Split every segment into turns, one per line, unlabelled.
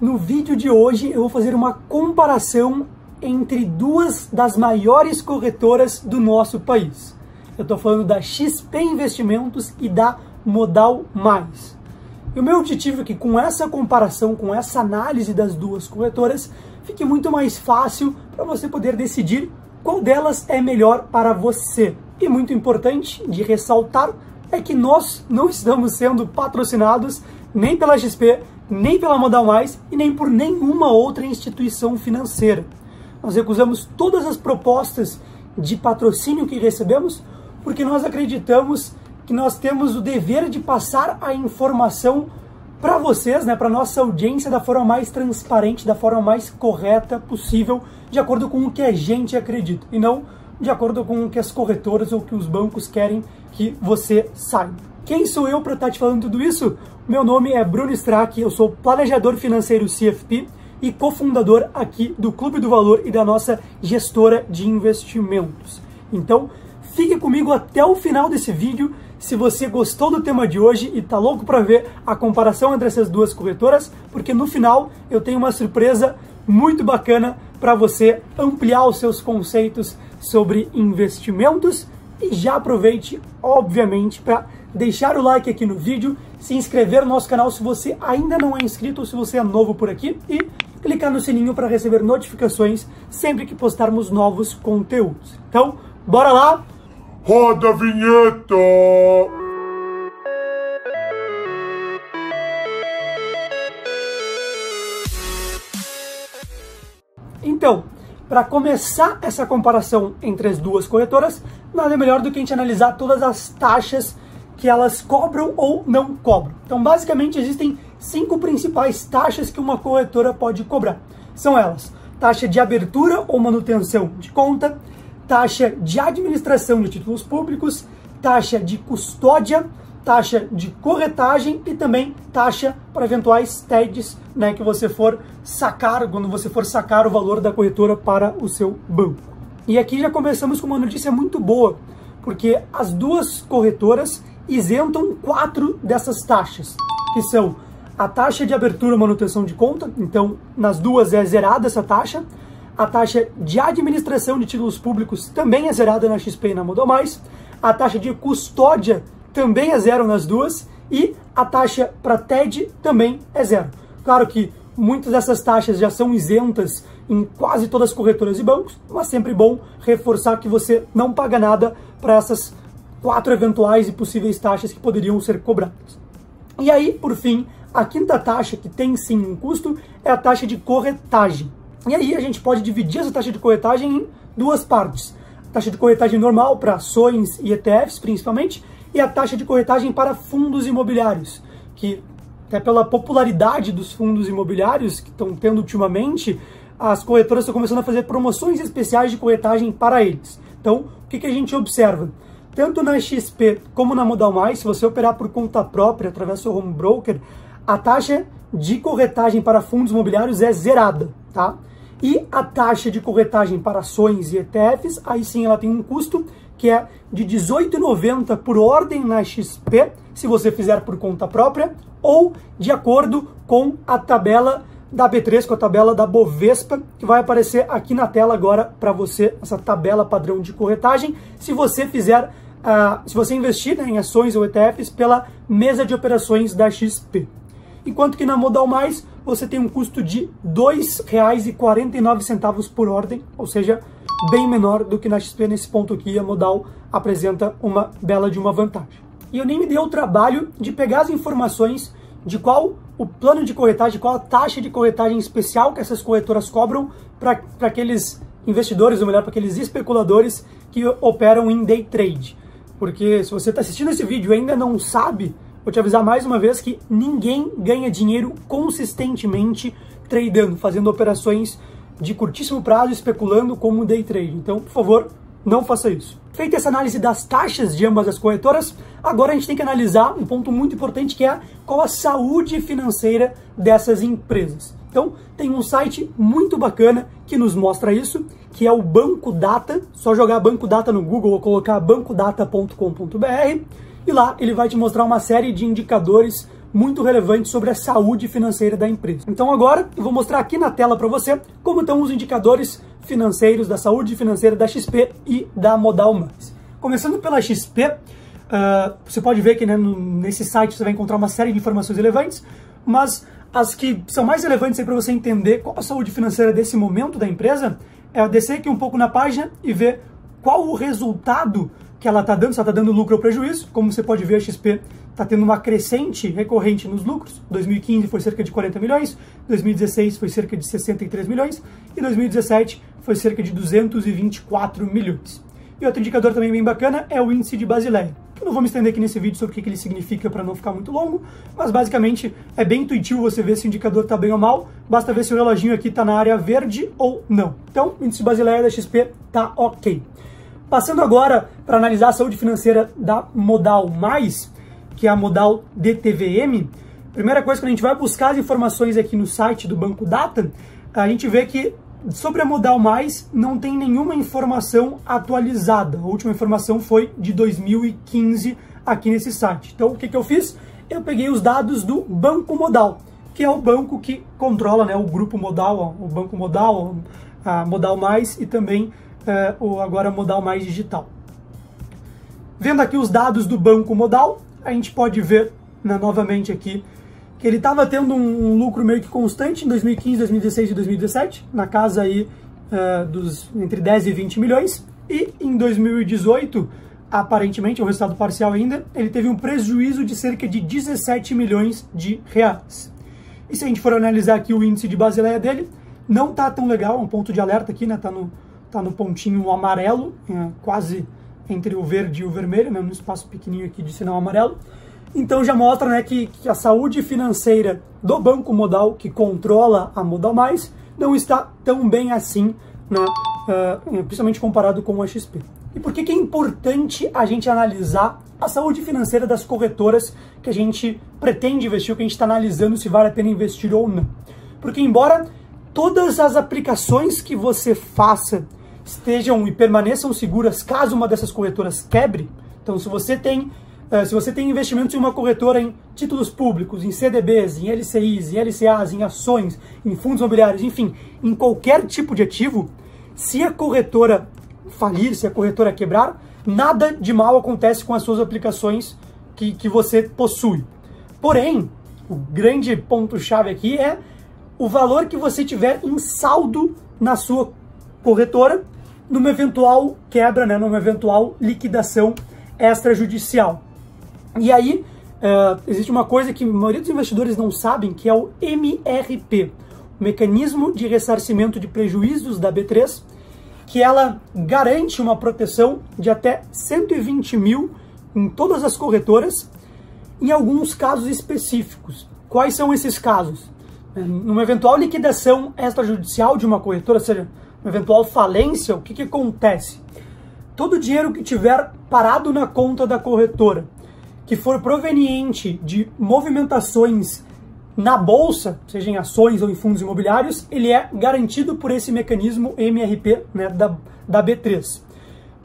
No vídeo de hoje eu vou fazer uma comparação entre duas das maiores corretoras do nosso país. Eu estou falando da XP Investimentos e da Modal Mais. E o meu objetivo é que com essa comparação, com essa análise das duas corretoras, fique muito mais fácil para você poder decidir qual delas é melhor para você. E muito importante de ressaltar é que nós não estamos sendo patrocinados nem pela XP, nem pela Modal Mais e nem por nenhuma outra instituição financeira. Nós recusamos todas as propostas de patrocínio que recebemos porque nós acreditamos que nós temos o dever de passar a informação para vocês, né, para nossa audiência da forma mais transparente, da forma mais correta possível, de acordo com o que a gente acredita e não de acordo com o que as corretoras ou que os bancos querem que você saiba. Quem sou eu para estar tá te falando tudo isso? Meu nome é Bruno Strack, eu sou planejador financeiro CFP e cofundador aqui do Clube do Valor e da nossa gestora de investimentos. Então, fique comigo até o final desse vídeo se você gostou do tema de hoje e tá louco para ver a comparação entre essas duas corretoras, porque no final eu tenho uma surpresa muito bacana para você ampliar os seus conceitos sobre investimentos e já aproveite, obviamente, para deixar o like aqui no vídeo, se inscrever no nosso canal se você ainda não é inscrito ou se você é novo por aqui e clicar no sininho para receber notificações sempre que postarmos novos conteúdos. Então, bora lá!
Roda a vinheta!
Então, para começar essa comparação entre as duas corretoras, nada melhor do que a gente analisar todas as taxas que elas cobram ou não cobram. Então, basicamente, existem cinco principais taxas que uma corretora pode cobrar. São elas: taxa de abertura ou manutenção de conta, taxa de administração de títulos públicos, taxa de custódia, taxa de corretagem e também taxa para eventuais TEDs, né, que você for sacar, quando você for sacar o valor da corretora para o seu banco. E aqui já começamos com uma notícia muito boa, porque as duas corretoras isentam quatro dessas taxas, que são a taxa de abertura e manutenção de conta, então nas duas é zerada essa taxa, a taxa de administração de títulos públicos também é zerada na XP e na Modal Mais. A taxa de custódia também é zero nas duas. E a taxa para TED também é zero. Claro que muitas dessas taxas já são isentas em quase todas as corretoras e bancos, mas sempre bom reforçar que você não paga nada para essas quatro eventuais e possíveis taxas que poderiam ser cobradas. E aí, por fim, a quinta taxa, que tem sim um custo, é a taxa de corretagem. E aí a gente pode dividir essa taxa de corretagem em duas partes. A taxa de corretagem normal para ações e ETFs, principalmente, e a taxa de corretagem para fundos imobiliários, que até pela popularidade dos fundos imobiliários que estão tendo ultimamente, as corretoras estão começando a fazer promoções especiais de corretagem para eles. Então, o que, que a gente observa? Tanto na XP como na Modal Mais, se você operar por conta própria, através do seu home broker, a taxa de corretagem para fundos imobiliários é zerada, tá? E a taxa de corretagem para ações e ETFs, aí sim ela tem um custo que é de R$ 18,90 por ordem na XP, se você fizer por conta própria, ou de acordo com a tabela da B3, com a tabela da Bovespa, que vai aparecer aqui na tela agora para você, essa tabela padrão de corretagem, se você fizer, uh, se você investir né, em ações ou ETFs pela mesa de operações da XP enquanto que na Modal Mais você tem um custo de R$ 2,49 por ordem, ou seja, bem menor do que na XP nesse ponto aqui, a Modal apresenta uma bela de uma vantagem. E eu nem me dei o trabalho de pegar as informações de qual o plano de corretagem, qual a taxa de corretagem especial que essas corretoras cobram para aqueles investidores, ou melhor, para aqueles especuladores que operam em day trade. Porque se você está assistindo esse vídeo e ainda não sabe Vou te avisar mais uma vez que ninguém ganha dinheiro consistentemente tradando, fazendo operações de curtíssimo prazo, especulando como day trade. Então, por favor, não faça isso. Feita essa análise das taxas de ambas as corretoras, agora a gente tem que analisar um ponto muito importante que é qual a saúde financeira dessas empresas. Então, tem um site muito bacana que nos mostra isso, que é o Banco Data. Só jogar Banco Data no Google ou colocar bancodata.com.br e lá ele vai te mostrar uma série de indicadores muito relevantes sobre a saúde financeira da empresa. Então agora eu vou mostrar aqui na tela para você como estão os indicadores financeiros da saúde financeira da XP e da Modal Mais. Começando pela XP, uh, ah, você pode ver que né, nesse site você vai encontrar uma série de informações relevantes, mas as que são mais relevantes para você entender qual a saúde financeira desse momento da empresa é descer aqui um pouco na página e ver qual o resultado que ela está dando, se ela está dando lucro ou prejuízo. Como você pode ver, a XP está tendo uma crescente recorrente nos lucros. 2015 foi cerca de 40 milhões, 2016 foi cerca de 63 milhões e 2017 foi cerca de 224 milhões. E outro indicador também bem bacana é o índice de Basileia. Não vou me estender aqui nesse vídeo sobre o que ele significa para não ficar muito longo, mas basicamente é bem intuitivo você ver se o indicador está bem ou mal, basta ver se o reloginho aqui está na área verde ou não. Então, índice de Basileia da XP está ok. Passando agora para analisar a saúde financeira da Modal Mais, que é a Modal DTVM, primeira coisa, quando a gente vai buscar as informações aqui no site do Banco Data, a gente vê que sobre a Modal Mais não tem nenhuma informação atualizada. A última informação foi de 2015 aqui nesse site. Então, o que, que eu fiz? Eu peguei os dados do Banco Modal, que é o banco que controla né, o grupo Modal, o Banco Modal, a Modal Mais e também é, o agora Modal Mais Digital. Vendo aqui os dados do Banco Modal, a gente pode ver né, novamente aqui ele estava tendo um, um, lucro meio que constante em 2015, 2016 e 2017, na casa aí uh, dos entre 10 e 20 milhões, e em 2018, aparentemente, é um resultado parcial ainda, ele teve um prejuízo de cerca de 17 milhões de reais. E se a gente for analisar aqui o índice de Basileia dele, não está tão legal, um ponto de alerta aqui, né? Tá no, tá no pontinho amarelo, é, quase entre o verde e o vermelho, né? no espaço pequenininho aqui de sinal amarelo. Então já mostra né, que, que, a saúde financeira do Banco Modal, que controla a Modal Mais, não está tão bem assim, né, uh, principalmente comparado com a XP. E por que, que é importante a gente analisar a saúde financeira das corretoras que a gente pretende investir, que a gente está analisando se vale a pena investir ou não? Porque embora todas as aplicações que você faça estejam e permaneçam seguras caso uma dessas corretoras quebre, então se você tem se você tem investimentos em uma corretora em títulos públicos, em CDBs, em LCIs, em LCAs, em ações, em fundos imobiliários, enfim, em qualquer tipo de ativo, se a corretora falir, se a corretora quebrar, nada de mal acontece com as suas aplicações que, que você possui. Porém, o grande ponto-chave aqui é o valor que você tiver em saldo na sua corretora numa eventual quebra, né, numa eventual liquidação extrajudicial. E aí, uh, existe uma coisa que a maioria dos investidores não sabem, que é o MRP, o Mecanismo de Ressarcimento de Prejuízos da B3, que ela garante uma proteção de até 120 mil em todas as corretoras, em alguns casos específicos. Quais são esses casos? É, numa eventual liquidação extrajudicial de uma corretora, ou seja, uma eventual falência, o que, que acontece? Todo o dinheiro que tiver parado na conta da corretora que for proveniente de movimentações na bolsa, seja em ações ou em fundos imobiliários, ele é garantido por esse mecanismo MRP né, da, da B3.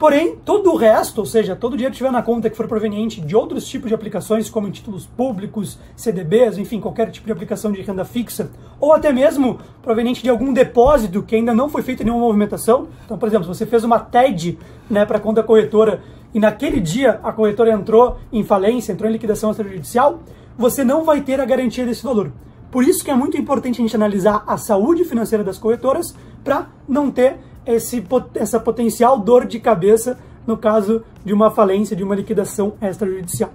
Porém, todo o resto, ou seja, todo o dinheiro que tiver na conta que for proveniente de outros tipos de aplicações, como em títulos públicos, CDBs, enfim, qualquer tipo de aplicação de renda fixa, ou até mesmo proveniente de algum depósito que ainda não foi feita nenhuma movimentação. Então, por exemplo, se você fez uma TED né, para conta corretora e naquele dia a corretora entrou em falência, entrou em liquidação extrajudicial, você não vai ter a garantia desse valor. Por isso que é muito importante a gente analisar a saúde financeira das corretoras para não ter esse, essa potencial dor de cabeça no caso de uma falência, de uma liquidação extrajudicial.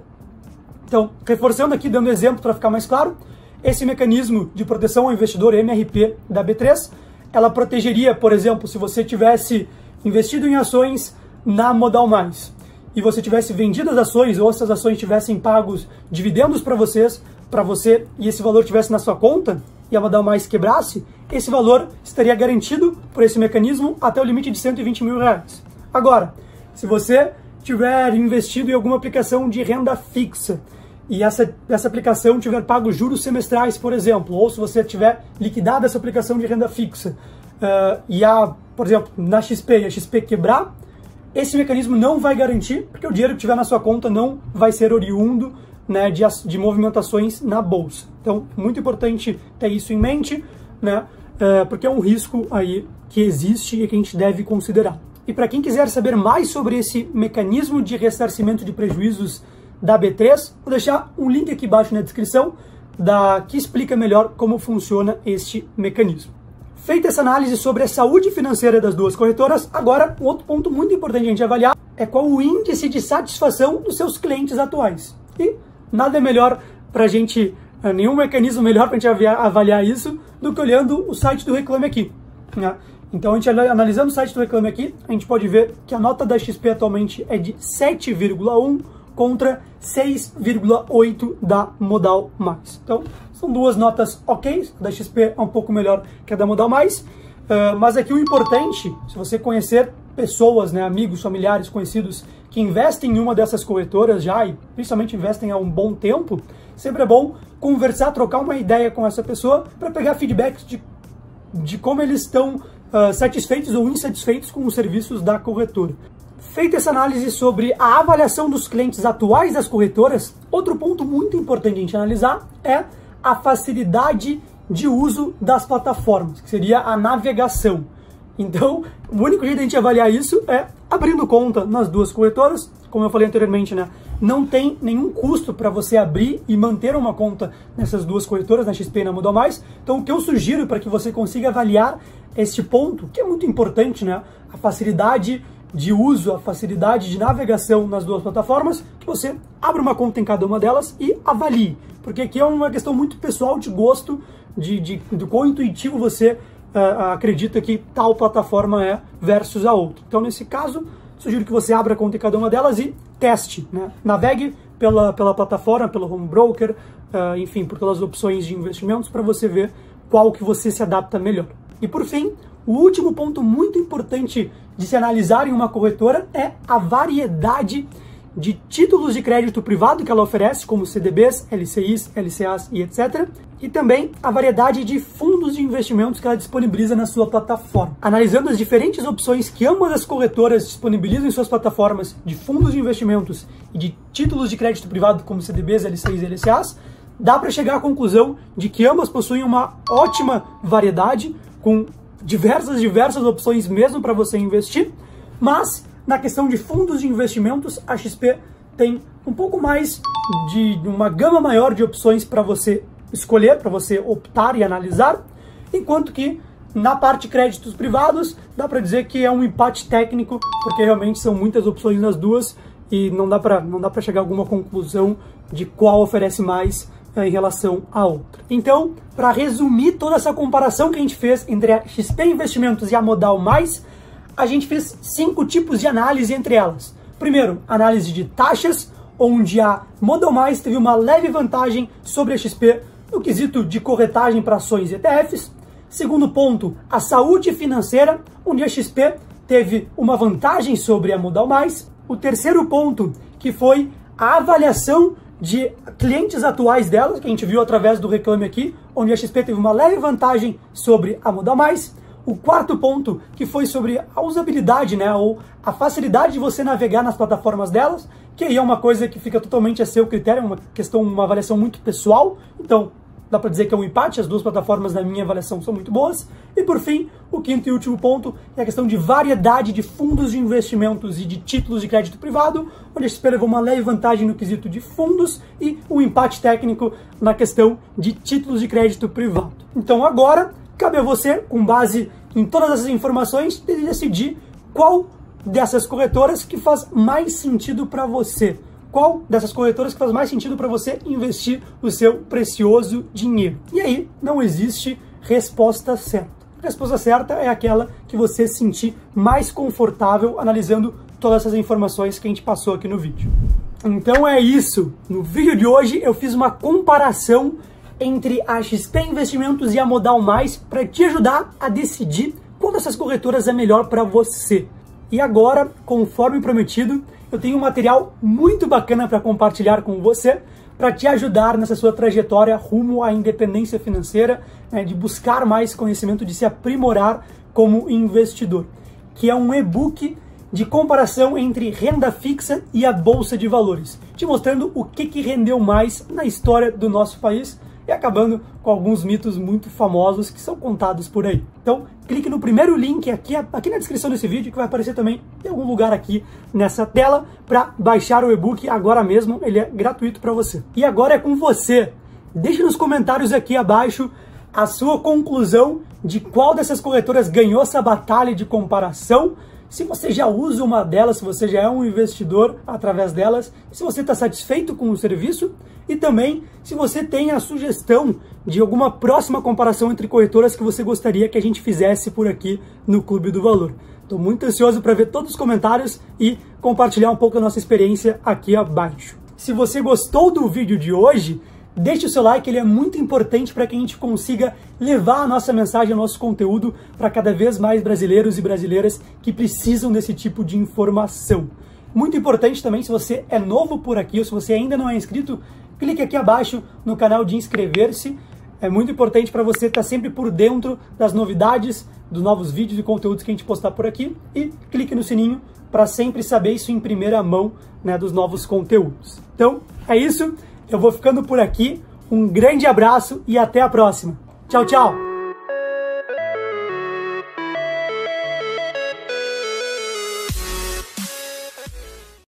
Então, reforçando aqui, dando exemplo para ficar mais claro, esse mecanismo de proteção ao investidor MRP da B3, ela protegeria, por exemplo, se você tivesse investido em ações na Modal Mais e você tivesse vendido as ações ou essas ações tivessem pagos dividendos para vocês, para você e esse valor tivesse na sua conta e a Modal Mais quebrasse, esse valor estaria garantido por esse mecanismo até o limite de 120 mil reais. Agora, se você tiver investido em alguma aplicação de renda fixa e essa, essa aplicação tiver pago juros semestrais, por exemplo, ou se você tiver liquidado essa aplicação de renda fixa uh, e a, por exemplo, na XP a XP quebrar, esse mecanismo não vai garantir, porque o dinheiro que tiver na sua conta não vai ser oriundo né, de, de movimentações na bolsa. Então, muito importante ter isso em mente, né, é, porque é um risco aí que existe e que a gente deve considerar. E para quem quiser saber mais sobre esse mecanismo de ressarcimento de prejuízos da B3, vou deixar um link aqui embaixo na descrição da, que explica melhor como funciona este mecanismo. Feita essa análise sobre a saúde financeira das duas corretoras, agora um outro ponto muito importante a gente avaliar é qual o índice de satisfação dos seus clientes atuais. E nada melhor para a gente, eh, nenhum mecanismo melhor para a gente avaliar isso do que olhando o site do Reclame Aqui. Né? Então, a gente analisando o site do Reclame Aqui, a gente pode ver que a nota da XP atualmente é de 7,1 contra 6,8 da Modal Mais. Então, são duas notas ok, a da XP é um pouco melhor que a da Modal Mais, uh, mas aqui o importante, se você conhecer pessoas, né, amigos, familiares, conhecidos que investem em uma dessas corretoras já e principalmente investem há um bom tempo, sempre é bom conversar, trocar uma ideia com essa pessoa para pegar feedbacks de, de como eles estão uh, satisfeitos ou insatisfeitos com os serviços da corretora. Feita essa análise sobre a avaliação dos clientes atuais das corretoras, outro ponto muito importante a gente analisar é a facilidade de uso das plataformas, que seria a navegação. Então, o único jeito de a gente avaliar isso é abrindo conta nas duas corretoras, como eu falei anteriormente, né? Não tem nenhum custo para você abrir e manter uma conta nessas duas corretoras, na XP e na Muda Mais. Então, o que eu sugiro para que você consiga avaliar este ponto, que é muito importante, né? A facilidade de uso, a facilidade de navegação nas duas plataformas, que você abra uma conta em cada uma delas e avalie. Porque aqui é uma questão muito pessoal de gosto, de, de, do quão intuitivo você uh, acredita que tal plataforma é versus a outra. Então, nesse caso, sugiro que você abra a conta em cada uma delas e teste. Né? Navegue pela, pela plataforma, pelo home broker, uh, enfim, por todas as opções de investimentos para você ver qual que você se adapta melhor. E por fim, o último ponto muito importante de se analisar em uma corretora é a variedade de títulos de crédito privado que ela oferece, como CDBs, LCIs, LCAs e etc. E também a variedade de fundos de investimentos que ela disponibiliza na sua plataforma. Analisando as diferentes opções que ambas as corretoras disponibilizam em suas plataformas de fundos de investimentos e de títulos de crédito privado, como CDBs, LCIs e LCAs, dá para chegar à conclusão de que ambas possuem uma ótima variedade, com diversas, diversas opções mesmo para você investir, mas na questão de fundos de investimentos, a XP tem um pouco mais de uma gama maior de opções para você escolher, para você optar e analisar, enquanto que na parte créditos privados, dá para dizer que é um empate técnico, porque realmente são muitas opções nas duas e não dá para não dá para chegar a alguma conclusão de qual oferece mais em relação à outra. Então, para resumir toda essa comparação que a gente fez entre a XP Investimentos e a Modal Mais, a gente fez cinco tipos de análise entre elas. Primeiro, análise de taxas, onde a Modal Mais teve uma leve vantagem sobre a XP no quesito de corretagem para ações e ETFs. Segundo ponto, a saúde financeira, onde a XP teve uma vantagem sobre a Modal Mais. O terceiro ponto, que foi a avaliação de clientes atuais delas, que a gente viu através do Reclame Aqui, onde a XP teve uma leve vantagem sobre a Muda Mais. O quarto ponto, que foi sobre a usabilidade, né, ou a facilidade de você navegar nas plataformas delas, que aí é uma coisa que fica totalmente a seu critério, é uma questão, uma avaliação muito pessoal. Então, dá para dizer que é um empate, as duas plataformas na minha avaliação são muito boas. E por fim, o quinto e último ponto é a questão de variedade de fundos de investimentos e de títulos de crédito privado, onde a XP levou uma leve vantagem no quesito de fundos e um empate técnico na questão de títulos de crédito privado. Então agora, cabe a você, com base em todas essas informações, decidir qual dessas corretoras que faz mais sentido para você qual dessas corretoras que faz mais sentido para você investir o seu precioso dinheiro. E aí não existe resposta certa. A resposta certa é aquela que você se sentir mais confortável analisando todas essas informações que a gente passou aqui no vídeo. Então é isso. No vídeo de hoje eu fiz uma comparação entre a XP Investimentos e a Modal Mais para te ajudar a decidir qual dessas corretoras é melhor para você. E agora, conforme prometido, eu tenho um material muito bacana para compartilhar com você, para te ajudar nessa sua trajetória rumo à independência financeira, né, de buscar mais conhecimento, de se aprimorar como investidor, que é um e-book de comparação entre renda fixa e a bolsa de valores, te mostrando o que, que rendeu mais na história do nosso país e acabando com alguns mitos muito famosos que são contados por aí. Então, clique no primeiro link aqui, aqui na descrição desse vídeo, que vai aparecer também em algum lugar aqui nessa tela, para baixar o e-book agora mesmo, ele é gratuito para você. E agora é com você. Deixe nos comentários aqui abaixo a sua conclusão de qual dessas corretoras ganhou essa batalha de comparação se você já usa uma delas, se você já é um investidor através delas, se você está satisfeito com o serviço e também se você tem a sugestão de alguma próxima comparação entre corretoras que você gostaria que a gente fizesse por aqui no Clube do Valor. Estou muito ansioso para ver todos os comentários e compartilhar um pouco a nossa experiência aqui abaixo. Se você gostou do vídeo de hoje, Deixe o seu like, ele é muito importante para que a gente consiga levar a nossa mensagem, o nosso conteúdo para cada vez mais brasileiros e brasileiras que precisam desse tipo de informação. Muito importante também, se você é novo por aqui ou se você ainda não é inscrito, clique aqui abaixo no canal de inscrever-se. É muito importante para você estar sempre por dentro das novidades, dos novos vídeos e conteúdos que a gente postar por aqui. E clique no sininho para sempre saber isso em primeira mão né, dos novos conteúdos. Então, é isso. Eu vou ficando por aqui. Um grande abraço e até a próxima. Tchau, tchau!